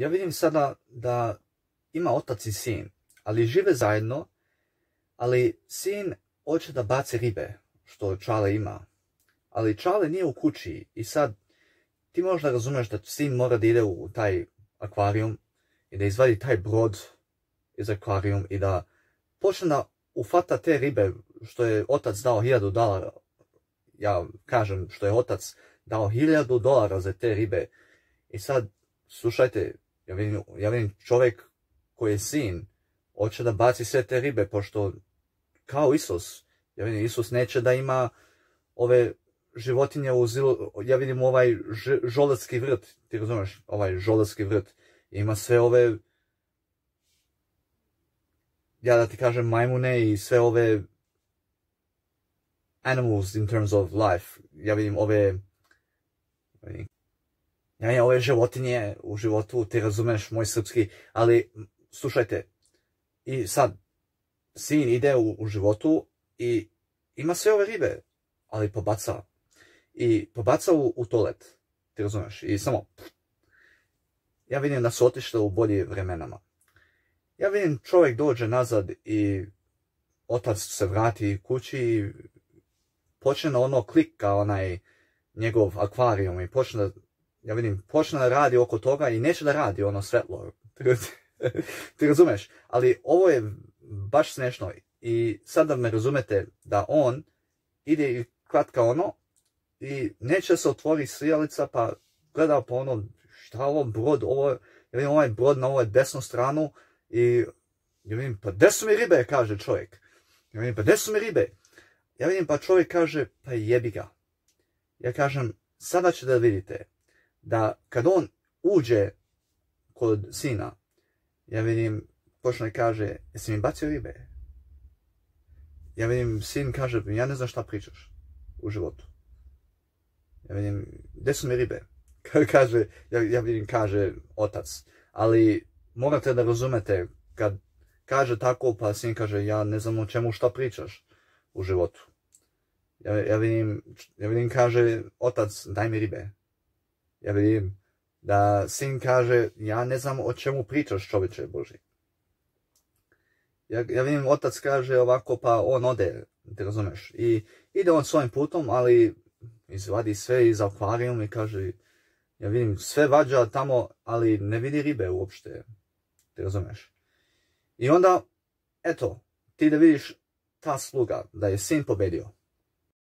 ja vidim sada da ima otac i sin, ali žive zajedno, ali sin hoće da baci ribe, što Čale ima. Ali Čale nije u kući i sad ti možda razumeš da sin mora da ide u taj akvarijum i da izvadi taj brod iz akvarijum i da počne da ufata te ribe što je otac dao hiljadu dolara. Ja kažem što je otac dao hiljadu dolara za te ribe. I sad, slušajte, ja vidim, ja vidim čovjek koji je sin, hoće da baci sve te ribe, pošto kao Isus, ja vidim, Isus neće da ima ove životinje u zilu, ja vidim ovaj žoletski vrt, ti razumeš, ovaj žoletski vrt, ima sve ove, ja da ti kažem, majmune i sve ove animals in terms of life. Ja vidim ove, vidim ove životinje u životu, ti razumeš moj srpski, ali slušajte, i sad, sin ide u, u životu i ima sve ove ribe, ali pobaca. I pobaca u, u toalet, ti razumeš, i samo, ja vidim da su otišli u bolji vremenama. Ja vidim čovjek dođe nazad i otac se vrati kući i počne na ono klika onaj njegov akvarijum i počne da, ja vidim, počne da radi oko toga i neće da radi ono svetlo. Ti razumeš? Ali ovo je baš smiješno i sad da me razumete da on ide i kratka ono i neće se otvori srijalica pa gleda po ono šta ovo brod, ovo, ja vidim ovaj brod na ovoj desnu stranu i ja vidim pa gdje su mi ribe kaže čovjek. Ja vidim pa gdje su mi ribe? Ja vidim pa čovjek kaže pa jebi ga. Ja kažem sada ćete da vidite da kad on uđe kod sina ja vidim počne kaže jesi mi bacio ribe? Ja vidim sin kaže ja ne znam šta pričaš u životu. Ja vidim gdje su mi ribe? kaže, ja, ja vidim kaže otac, ali morate da razumete kad kaže tako pa sin kaže ja ne znam o čemu šta pričaš u životu. Ja, ja, vidim, ja vidim kaže otac daj mi ribe. Ja vidim da sin kaže ja ne znam o čemu pričaš čovječe Boži. Ja, ja vidim otac kaže ovako pa on ode, ti razumeš. I ide on svojim putom ali izvadi sve iz akvarijum i kaže ja vidim sve vađa tamo, ali ne vidi ribe uopšte. Ti razumeš? I onda, eto, ti da vidiš ta sluga, da je sin pobedio.